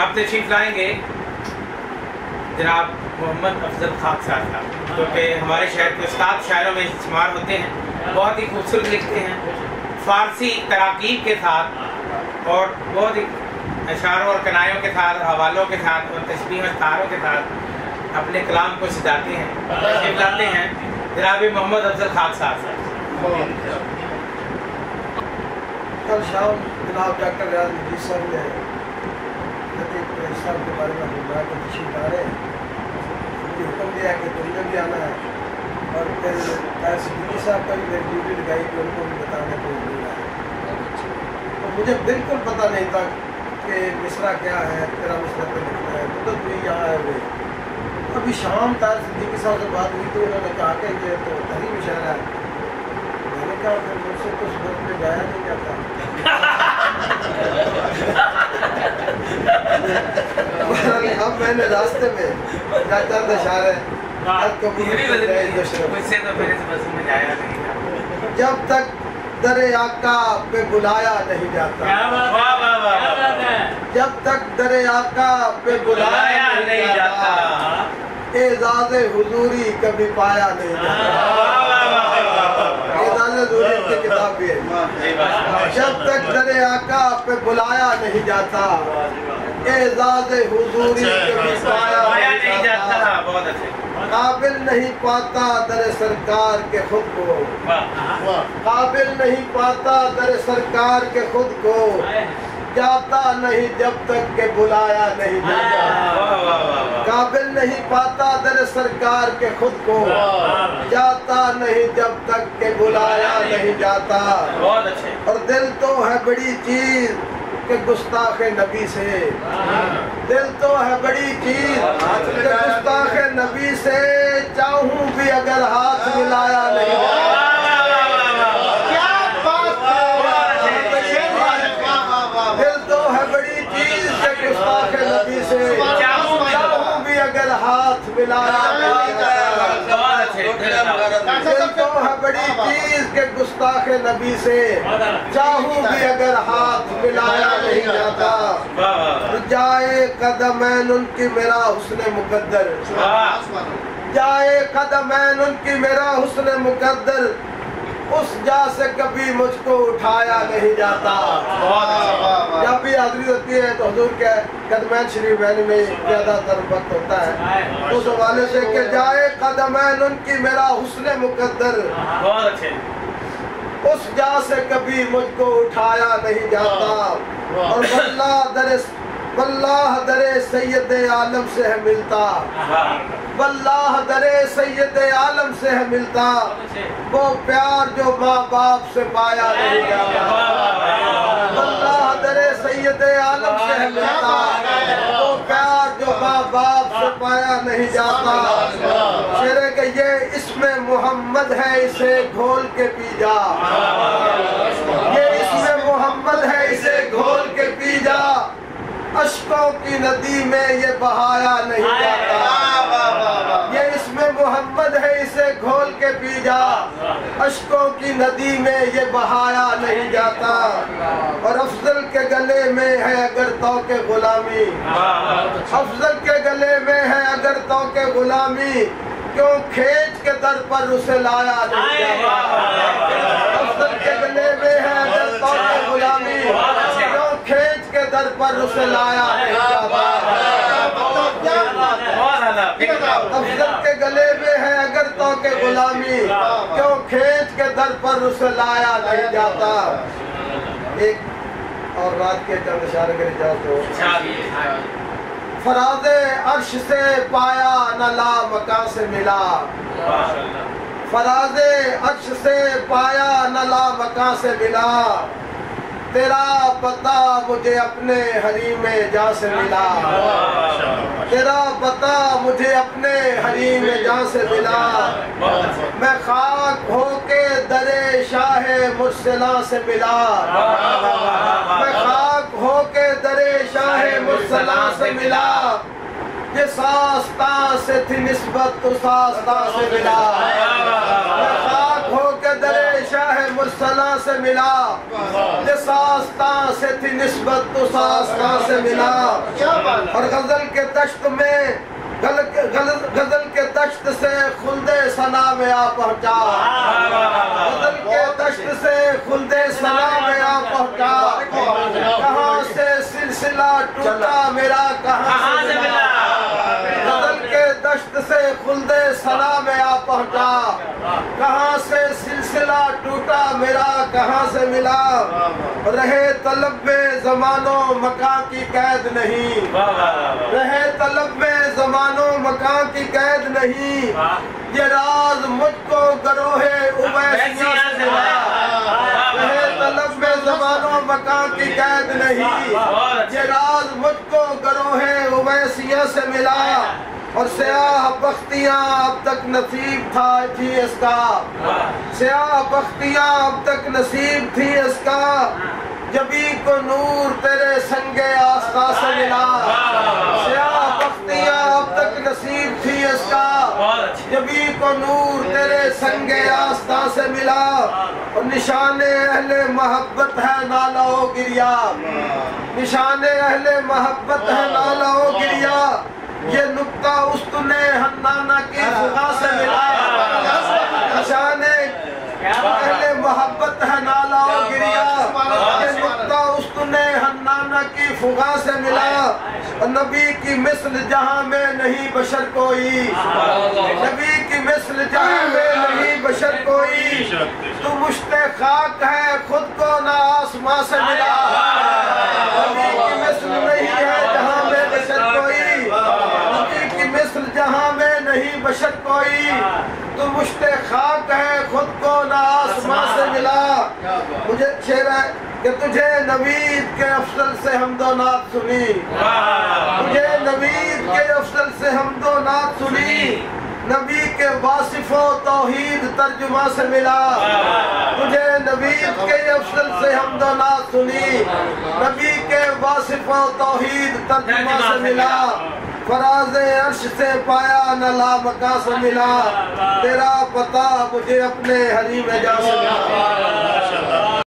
اب تشریف لائیں گے۔ جناب محمد افضل خاک صاحب کا جو کہ ہمارے شہر کے استاد شاعروں میں شمار ہوتے ہیں، بہت ہی خوبصورت لکھتے ہیں۔ فارسی تراکیب کے ساتھ اور بہت ہی اشاروں اور کنایوں کے ساتھ، حوالوں کے ساتھ اور تشبیہ اور کے ساتھ اپنے کلام کو سجاتے ہیں، تشریف لاتے ہیں۔ جناب محمد افضل خاک صاحب۔ صاحب کل شام جناب ڈاکٹر ریاض صاحب نے لطیف قریش صاحب کے بارے میں گمراہ کو تشریف لا رہے ہیں۔ ان کی حکم دیا کہ تم نے بھی آنا ہے۔ اور پھر صدیقی صاحب کا بھی میری ڈیوٹی لگائی کہ ان کو بھی بتانا کوئی نہیں ہے۔ تو مجھے بالکل پتہ نہیں تھا کہ مصرا کیا ہے، تیرا مصرا پہ لکھنا ہے۔ تو بھی یہاں آئے ہوئے۔ ابھی شام تار صدیقی صاحب سے بات ہوئی تو انہوں نے کہا کہ یہ تو تحریر شہر ہے۔ میں نے کہا، پھر مجھ سے کچھ وقت میں جایا نہیں جاتا اب میں نے راستے میں کیا چند اشارے حد قبول کر جائے دشرف مجھ سے تو پھر اس میں جایا نہیں تھا جب تک در آقا پہ بلایا نہیں جاتا واہ واہ واہ واہ جب تک در آقا پہ بلایا نہیں جاتا اعزاز حضوری کبھی پایا نہیں جاتا اعزاز حضوری کی کتاب بھی ہے جب تک در آقا پہ بلایا نہیں جاتا اعزاز حضوری کبھی پایا نہیں جاتا جاتا بہت اچھے قابل نہیں پاتا در سرکار کے خود کو۔ واہ قابل نہیں پاتا در سرکار کے خود کو۔ جاتا نہیں جب تک کہ بلایا نہیں جاتا۔ واہ واہ قابل نہیں پاتا در سرکار کے خود کو۔ جاتا نہیں جب تک کہ بلایا نہیں جاتا۔ بہت اچھے اور دل تو ہے بڑی چیز۔ کہ گستاخ نبی سے دل تو ہے بڑی چیز کہ گستاخ نبی سے چاہوں بھی اگر ہاتھ ملایا نہیں جاتا دل تو ہے بڑی چیز کہ گستاخ نبی سے چاہوں بھی اگر ہاتھ ملایا نہیں جاتا بہت اچھے دل تو ہے بڑی چیز کہ گستاخ نبی سے چاہوں بھی اگر ہاتھ ملایا نہیں جاتا جائے قدمین ان کی میرا حسن مقدر۔ جائے قدمین ان کی میرا حسن مقدر۔ اس جا سے کبھی مجھ کو اٹھایا نہیں جاتا۔ جب بھی حاضری ہوتی ہے تو حضور کے قدمین شریف بہن میں زیادہ تر وقت ہوتا ہے۔ اس حوالے سے کہ جائے قدمین ان کی میرا حسن مقدر۔ اس جا سے کبھی مجھ کو اٹھایا نہیں جاتا۔ اور واللہ در واللہ در سید عالم سے ہے ملتا۔ واللہ در سید عالم سے ہے ملتا۔ وہ پیار جو ماں باپ سے پایا نہیں جاتا۔ واللہ در سید عالم سے ہے ملتا۔ وہ پیار جو ماں باپ سے پایا نہیں جاتا۔ شیرے کہ یہ اسم محمد ہے، اسے گھول کے پی جا۔ یہ اسم محمد ہے، اسے گھول کے پی جا۔ کی ندی میں یہ بہایا نہیں جاتا۔ یہ اسم محمد ہے اسے گھول کے پی جا اشکوں کی ندی میں یہ بہایا نہیں جاتا۔ اور افضل کے گلے میں ہے اگر تو کے غلامی۔ افضل کے گلے میں ہے اگر تو کے غلامی۔ کیوں کھینچ کے در پر اسے لایا نہیں جاتا؟ افضل کے گلے میں ہے اگر تو کے پر اسے لایا۔ نہیں افضل کے گلے میں ہے اگر تو کے غلامی۔ کیوں کھینچ کے در پر اسے لایا؟ نہیں جاتا۔ ایک اور رات کے چند اشارے کرے جاؤ تو۔ فراز عرش سے پایا نہ لا مکان سے ملا۔ فراز عرش سے پایا نہ لا مکان سے ملا۔ تیرا پتہ مجھے اپنے حریم جاں سے ملا۔ تیرا پتہ مجھے اپنے حریم جاں سے ملا۔ میں خاک ہو کے در شاہ مرسلہ سے ملا۔ میں خاک ہو کے در شاہ مرسلہ سے ملا۔ جس آستان سے تھی نسبت اس آستان سے ملا۔ مرسلہ سے ملا۔ آستان سے تھی نسبت اس آستان سے ملا۔ اور غزل کے تشت میں غزل کے تشت سے خلد سنا میں آ پہنچا۔ غزل کے تشت سے خلد سنا میں آ پہنچا۔ کہاں سے سلسلہ ٹوٹا میرا کہاں سے ملا۔ غزل کے دشت سے خلد سنا میں آ پہنچا۔ کہاں سے سلسلہ ٹوٹا میرا کہاں سے ملا؟ رہے طلب زمان و مکان کی قید نہیں۔ رہے طلب زمان و مکان کی قید نہیں۔ یہ راز مجھ کو گروہ اویسیاں سے ملا۔ رہے طلب زمان و مکان کی قید نہیں۔ یہ راز مجھ کو گروہ اویسیاں سے ملا۔ اور سیاہ بختیاں اب تک نصیب تھا تھی اس کا۔ سیاہ بختیاں اب تک نصیب تھی اس کا۔ جبھی کو نور تیرے سنگ آستہ سے ملا۔ سیاہ بختیاں اب تک نصیب تھی اس کا۔ جبھی کو نور تیرے سنگ آستہ سے ملا۔ اور نشان اہل محبت ہے نالا و گریا۔ نشان اہل محبت ہے نالا و گریا یہ نکتہ استن حنانہ سے ملا نشان اہل محبت ہے نالا و گریا یہ نکتہ استن حنانہ کی فغا سے ملا نبی کی مثل جہاں میں نہیں بشر کوئی نبی کی مثل جہاں میں نہیں بشر کوئی، تو مشت خاک ہے، خود کو نہ آسمان سے ملا نبی کی مثل نہیں ہے جہاں میں بشر کوئی نبی کی مثل جہاں میں بشر کوئی تو مشت خاک ہے خود کو نہ آسمان سے ملا مجھے شیر ہے کہ تجھے نوید کے افضل سے حمد و نعت سنی تجھے نوید کے افضل سے حمد و نعت سنی نبی کے واصف و توحید ترجمہ سے ملا تجھے نبید کے افضل سے حمد و نعت سنی نبی کے واصف و توحید ترجمہ سے ملا فراز عرش سے پایا نہ لامکا سے ملا تیرا پتا مجھے اپنے حریم جا سکا